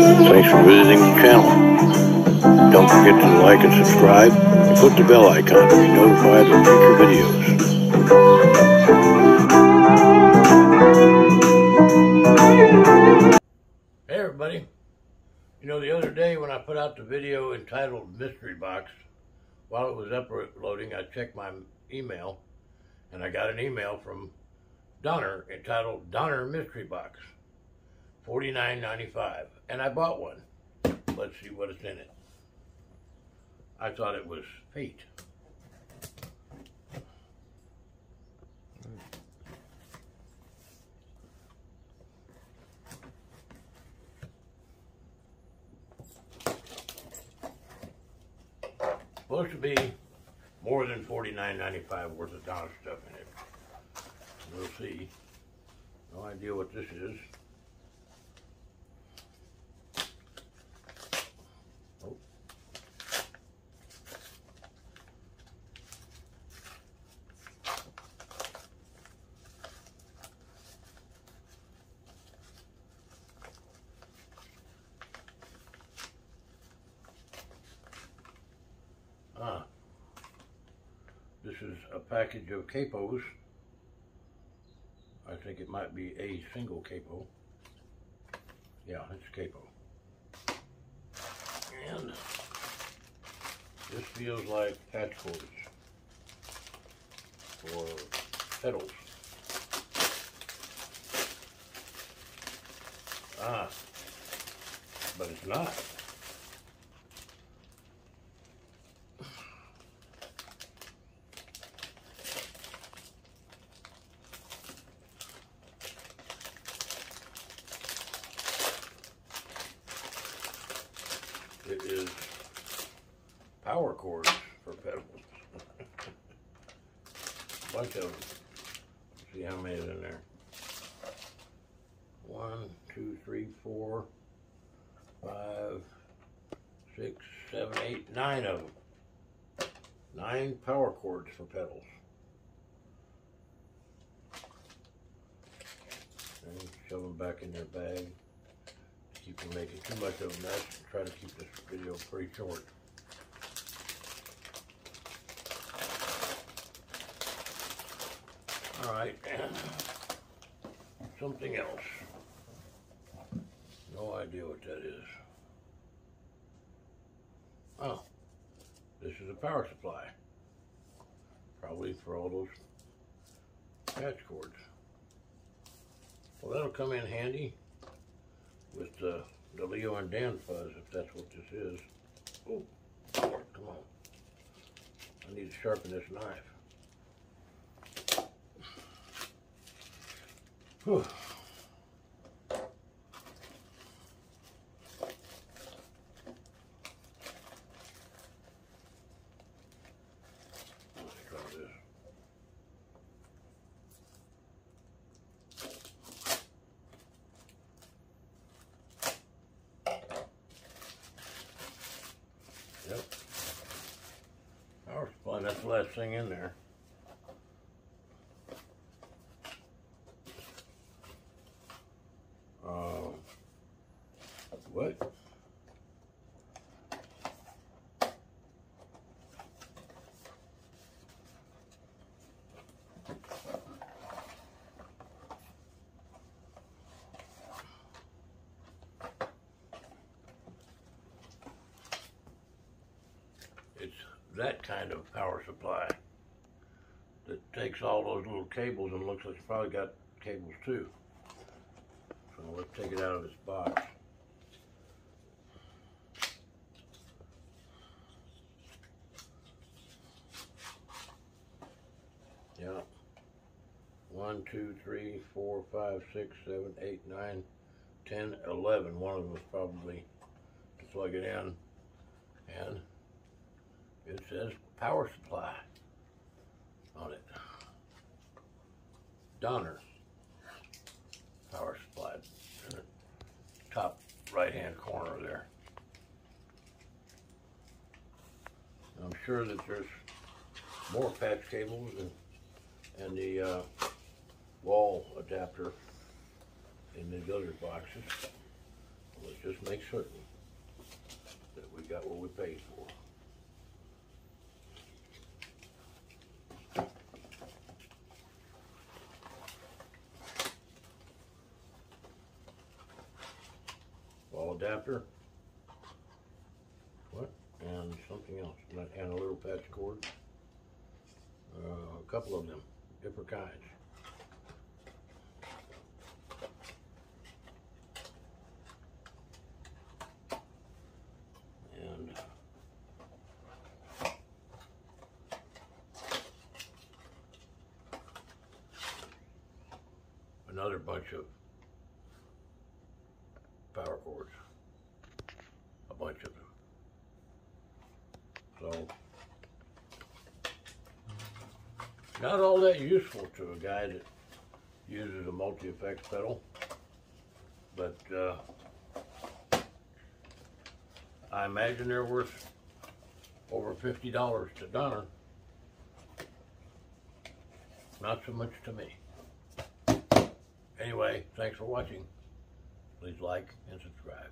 Thanks for visiting the channel. Don't forget to like and subscribe and click the bell icon to be notified of future videos. Hey everybody. You know the other day when I put out the video entitled Mystery Box, while it was uploading I checked my email and I got an email from Donner entitled Donner Mystery Box, $49.95. And I bought one. Let's see what is in it. I thought it was fate. supposed to be more than $49.95 worth of dollar stuff in it. We'll see. No idea what this is. Package of capos. I think it might be a single capo. Yeah, it's capo. And this feels like patch cords for pedals. Ah, but it's not. It is power cords for pedals. A Bunch of them. See how many is in there. One, two, three, four, five, six, seven, eight, nine of them. Nine power cords for pedals. And shove them back in their bag keep from making too much of a mess try to keep this video pretty short. All right, and something else. No idea what that is. Oh, this is a power supply. Probably for all those patch cords. Well, that'll come in handy with the, the Leo and Dan fuzz, if that's what this is. Oh, come on. I need to sharpen this knife. Whew. Let's try this. Yep. Power supply, that's the last thing in there. Uh, what? It's that kind of power supply that takes all those little cables and looks like it's probably got cables too. So let's take it out of this box. Yeah. One, two, three, four, five, six, seven, eight, nine, ten, eleven. One of them is probably to plug it in. And it says power supply on it. Donner power supply in the top right hand corner there. I'm sure that there's more patch cables and, and the uh, wall adapter in these other boxes. Let's just make certain that we got what we paid for. Adapter. What? And something else, and a- little patch cord. Uh, a couple of them, different kinds. And another bunch of power cords. A bunch of them. So, not all that useful to a guy that uses a multi-effects pedal, but, uh, I imagine they're worth over fifty dollars to Donner. Not so much to me. Anyway, thanks for watching. Please like and subscribe.